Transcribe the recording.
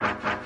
you